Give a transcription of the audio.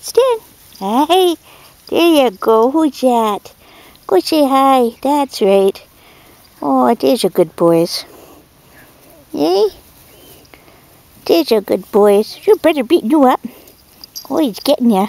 Stan. Hey, there you go. Who's that? Go say hi. That's right. Oh, there's your good boys. Hey? there's your good boys. Your brother beating you up. Oh, he's getting you.